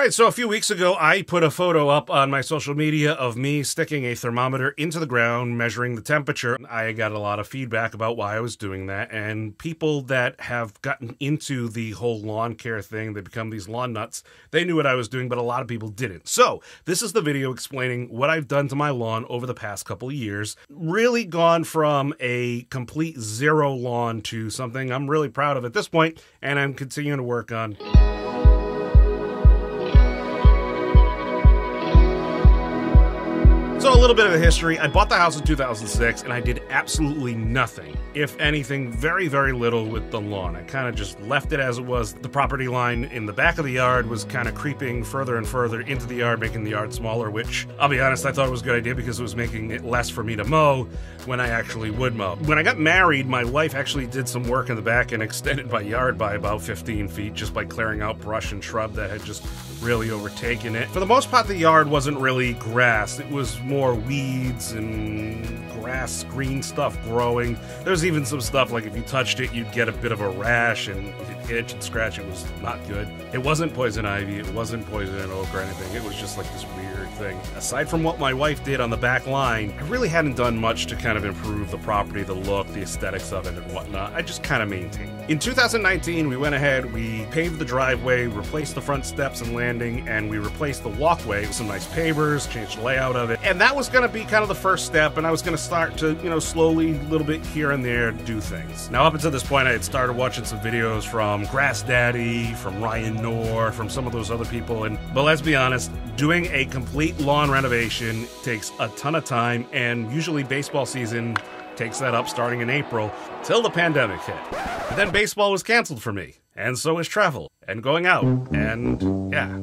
right, so a few weeks ago, I put a photo up on my social media of me sticking a thermometer into the ground, measuring the temperature. I got a lot of feedback about why I was doing that, and people that have gotten into the whole lawn care thing, they become these lawn nuts, they knew what I was doing, but a lot of people didn't. So, this is the video explaining what I've done to my lawn over the past couple years. Really gone from a complete zero lawn to something I'm really proud of at this point, and I'm continuing to work on. Little bit of a history. I bought the house in 2006 and I did absolutely nothing, if anything, very, very little with the lawn. I kind of just left it as it was. The property line in the back of the yard was kind of creeping further and further into the yard, making the yard smaller, which I'll be honest, I thought it was a good idea because it was making it less for me to mow when I actually would mow. When I got married, my wife actually did some work in the back and extended my yard by about 15 feet just by clearing out brush and shrub that had just really overtaken it. For the most part, the yard wasn't really grass, it was more weeds and grass, green stuff growing. There's even some stuff like if you touched it, you'd get a bit of a rash and itch and scratch. It was not good. It wasn't poison ivy, it wasn't poison oak or anything. It was just like this weird Aside from what my wife did on the back line, I really hadn't done much to kind of improve the property, the look, the aesthetics of it, and whatnot. I just kind of maintained. In 2019, we went ahead, we paved the driveway, replaced the front steps and landing, and we replaced the walkway with some nice pavers, changed the layout of it. And that was going to be kind of the first step, and I was going to start to, you know, slowly, a little bit here and there, do things. Now, up until this point, I had started watching some videos from Grass Daddy, from Ryan Knorr, from some of those other people, and but let's be honest, doing a complete lawn renovation takes a ton of time, and usually baseball season takes that up starting in April till the pandemic hit. But then baseball was canceled for me, and so was travel and going out, and yeah.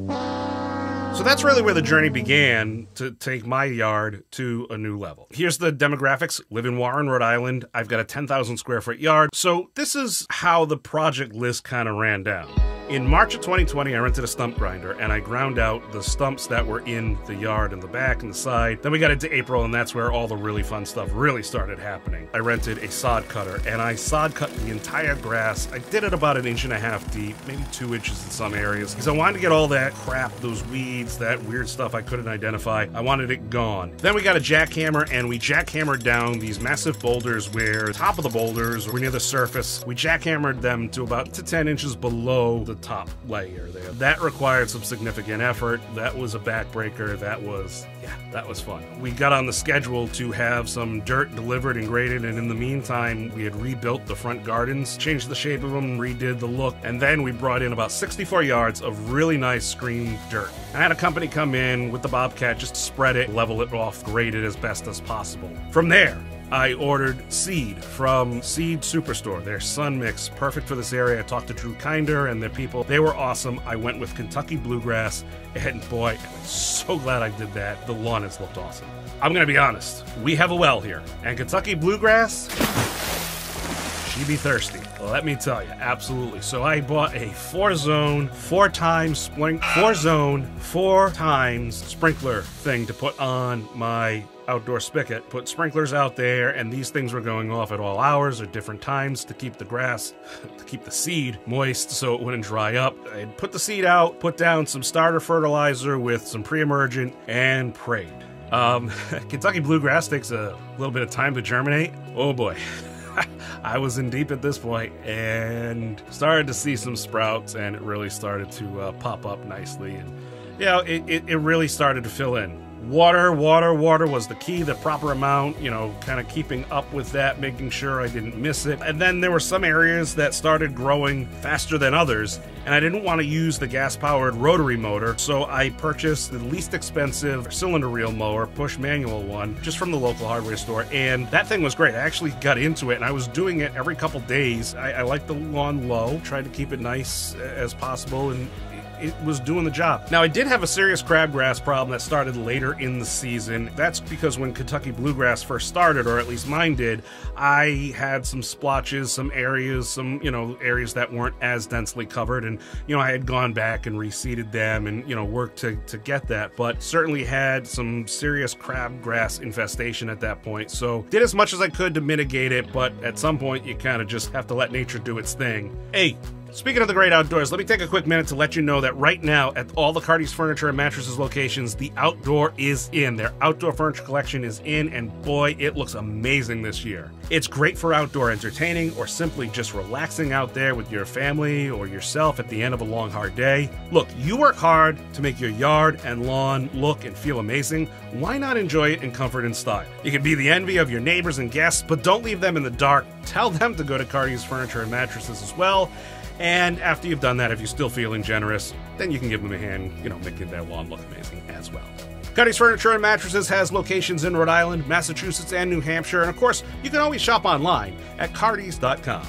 So that's really where the journey began to take my yard to a new level. Here's the demographics. Live in Warren, Rhode Island. I've got a 10,000 square foot yard. So this is how the project list kind of ran down. In March of 2020, I rented a stump grinder and I ground out the stumps that were in the yard in the back and the side. Then we got into April, and that's where all the really fun stuff really started happening. I rented a sod cutter and I sod cut the entire grass. I did it about an inch and a half deep, maybe two inches in some areas, because I wanted to get all that crap, those weeds, that weird stuff I couldn't identify. I wanted it gone. Then we got a jackhammer and we jackhammered down these massive boulders where the top of the boulders were near the surface. We jackhammered them to about to 10 inches below the top layer there. That required some significant effort. That was a backbreaker. That was, yeah, that was fun. We got on the schedule to have some dirt delivered and graded, and in the meantime, we had rebuilt the front gardens, changed the shape of them, redid the look, and then we brought in about 64 yards of really nice screen dirt. I had a company come in with the Bobcat just to spread it, level it off, grade it as best as possible. From there, I ordered seed from Seed Superstore. Their Sun Mix, perfect for this area. I talked to Drew Kinder and their people. They were awesome. I went with Kentucky Bluegrass, and boy, I'm so glad I did that. The lawn has looked awesome. I'm gonna be honest. We have a well here, and Kentucky Bluegrass. She be thirsty. Let me tell you, absolutely. So I bought a four zone, four times splink, four zone, four times sprinkler thing to put on my outdoor spigot. Put sprinklers out there, and these things were going off at all hours or different times to keep the grass, to keep the seed moist so it wouldn't dry up. I'd put the seed out, put down some starter fertilizer with some pre emergent, and prayed. Um, Kentucky bluegrass takes a little bit of time to germinate. Oh boy. I was in deep at this point and started to see some sprouts, and it really started to uh, pop up nicely. And you know, it, it, it really started to fill in. Water, water, water was the key, the proper amount, you know, kind of keeping up with that, making sure I didn't miss it. And then there were some areas that started growing faster than others, and I didn't want to use the gas powered rotary motor, so I purchased the least expensive cylinder reel mower, push manual one, just from the local hardware store. And that thing was great. I actually got into it, and I was doing it every couple days. I, I like the lawn low, tried to keep it nice uh, as possible, and it was doing the job. Now, I did have a serious crabgrass problem that started later in the season. That's because when Kentucky bluegrass first started, or at least mine did, I had some splotches, some areas, some, you know, areas that weren't as densely covered. And, you know, I had gone back and reseeded them and, you know, worked to, to get that, but certainly had some serious crabgrass infestation at that point. So did as much as I could to mitigate it, but at some point you kind of just have to let nature do its thing. Hey, Speaking of the great outdoors, let me take a quick minute to let you know that right now at all the Cardi's Furniture and Mattresses locations, the outdoor is in. Their outdoor furniture collection is in, and boy, it looks amazing this year. It's great for outdoor entertaining or simply just relaxing out there with your family or yourself at the end of a long, hard day. Look, you work hard to make your yard and lawn look and feel amazing. Why not enjoy it in comfort and style? You can be the envy of your neighbors and guests, but don't leave them in the dark. Tell them to go to Cardi's Furniture and Mattresses as well and after you've done that, if you're still feeling generous, then you can give them a hand, you know, making their lawn look amazing as well. Cardi's Furniture and Mattresses has locations in Rhode Island, Massachusetts, and New Hampshire, and of course, you can always shop online at cardis.com.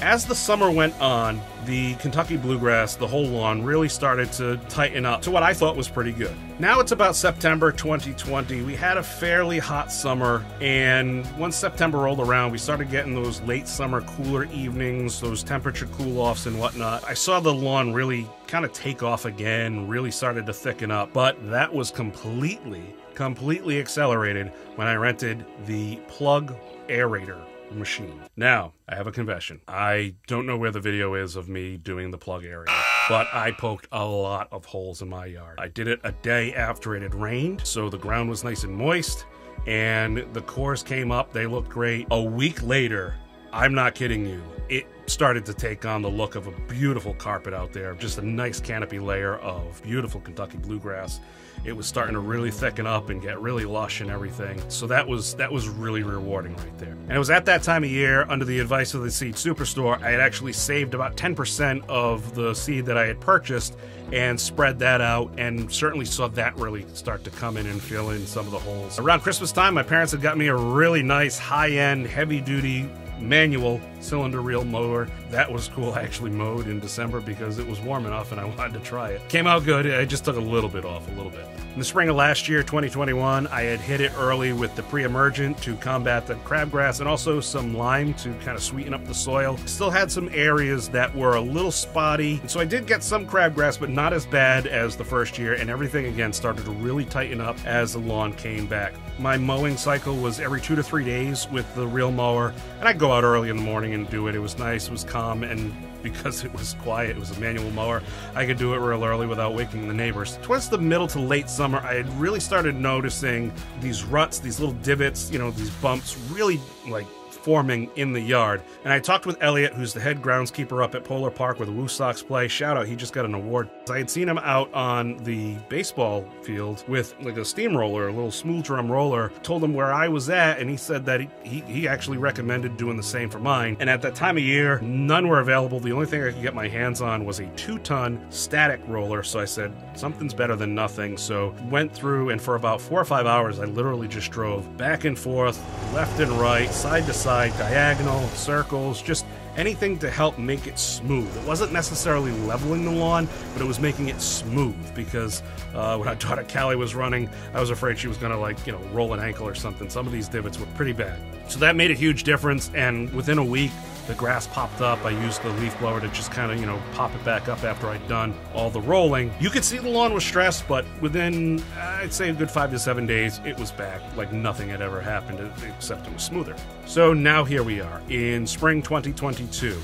As the summer went on, the Kentucky bluegrass, the whole lawn, really started to tighten up to what I thought was pretty good. Now it's about September 2020. We had a fairly hot summer, and once September rolled around, we started getting those late summer cooler evenings, those temperature cool offs and whatnot. I saw the lawn really kind of take off again, really started to thicken up, but that was completely, completely accelerated when I rented the plug aerator machine. Now, I have a confession. I don't know where the video is of me doing the plug area, but I poked a lot of holes in my yard. I did it a day after it had rained, so the ground was nice and moist, and the cores came up. They looked great. A week later, I'm not kidding you, it started to take on the look of a beautiful carpet out there, just a nice canopy layer of beautiful Kentucky bluegrass. It was starting to really thicken up and get really lush and everything. So that was that was really rewarding right there. And it was at that time of year, under the advice of the Seed Superstore, I had actually saved about 10% of the seed that I had purchased and spread that out and certainly saw that really start to come in and fill in some of the holes. Around Christmas time, my parents had got me a really nice high-end, heavy-duty manual cylinder reel mower. That was cool. I actually mowed in December because it was warm enough and I wanted to try it. Came out good. I just took a little bit off, a little bit. In the spring of last year, 2021, I had hit it early with the pre-emergent to combat the crabgrass and also some lime to kind of sweeten up the soil. Still had some areas that were a little spotty, so I did get some crabgrass, but not as bad as the first year, and everything again started to really tighten up as the lawn came back. My mowing cycle was every two to three days with the reel mower, and I'd go out early in the morning and do it. It was nice, it was calm, and because it was quiet, it was a manual mower, I could do it real early without waking the neighbors. Towards the middle to late summer, I had really started noticing these ruts, these little divots, you know, these bumps really like forming in the yard. And I talked with Elliot, who's the head groundskeeper up at Polar Park where the WooSox play. Shout out, he just got an award. I had seen him out on the baseball field with like a steamroller, a little smooth drum roller. Told him where I was at, and he said that he, he, he actually recommended doing the same for mine. And at that time of year, none were available. The only thing I could get my hands on was a two ton static roller. So I said, something's better than nothing. So went through, and for about four or five hours, I literally just drove back and forth, left and right, side to side diagonal, circles, just anything to help make it smooth. It wasn't necessarily leveling the lawn, but it was making it smooth because uh, when our daughter Callie was running, I was afraid she was going to, like, you know, roll an ankle or something. Some of these divots were pretty bad. So that made a huge difference, and within a week, the grass popped up. I used the leaf blower to just kind of, you know, pop it back up after I'd done all the rolling. You could see the lawn was stressed, but within, I'd say, a good five to seven days, it was back like nothing had ever happened, except it was smoother. So now here we are in spring 2022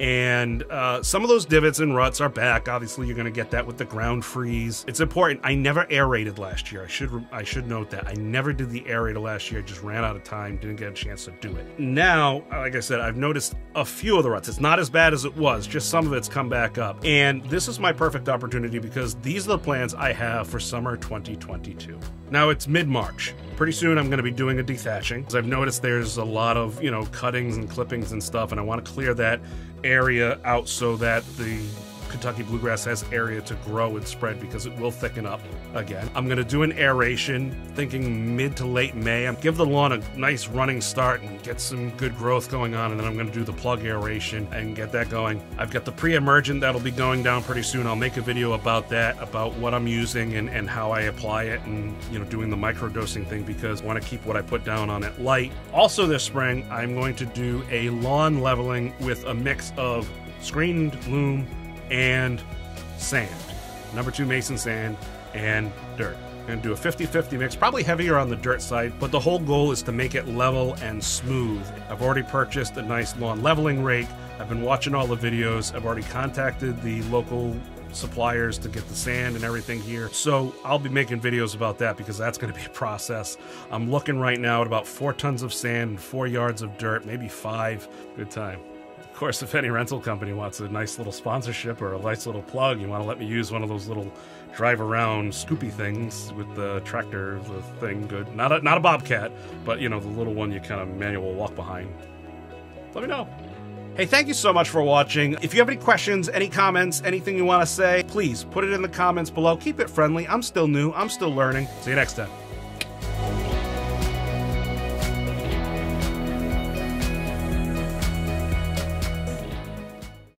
and uh, some of those divots and ruts are back. Obviously, you're going to get that with the ground freeze. It's important. I never aerated last year. I should I should note that I never did the aerator last year. I just ran out of time. Didn't get a chance to do it. Now, like I said, I've noticed a few of the ruts. It's not as bad as it was. Just some of it's come back up. And this is my perfect opportunity because these are the plans I have for summer 2022. Now it's mid March. Pretty soon I'm going to be doing a dethatching. I've noticed there's a lot of, you know, cuttings and clippings and stuff, and I want to clear that area out so that the Kentucky bluegrass has area to grow and spread because it will thicken up again. I'm going to do an aeration, thinking mid to late May. I'm give the lawn a nice running start and get some good growth going on, and then I'm going to do the plug aeration and get that going. I've got the pre-emergent that'll be going down pretty soon. I'll make a video about that, about what I'm using and, and how I apply it, and you know doing the microdosing thing because I want to keep what I put down on it light. Also this spring, I'm going to do a lawn leveling with a mix of screened loam and sand. Number two Mason sand and dirt. And do a 50 50 mix, probably heavier on the dirt side, but the whole goal is to make it level and smooth. I've already purchased a nice lawn leveling rake. I've been watching all the videos. I've already contacted the local suppliers to get the sand and everything here. So I'll be making videos about that because that's going to be a process. I'm looking right now at about four tons of sand and four yards of dirt, maybe five. Good time. Of course, if any rental company wants a nice little sponsorship or a nice little plug, you want to let me use one of those little drive around scoopy things with the tractor, the thing, good. Not a, not a bobcat, but you know, the little one you kind of manual walk behind. Let me know. Hey, thank you so much for watching. If you have any questions, any comments, anything you want to say, please put it in the comments below. Keep it friendly. I'm still new. I'm still learning. See you next time.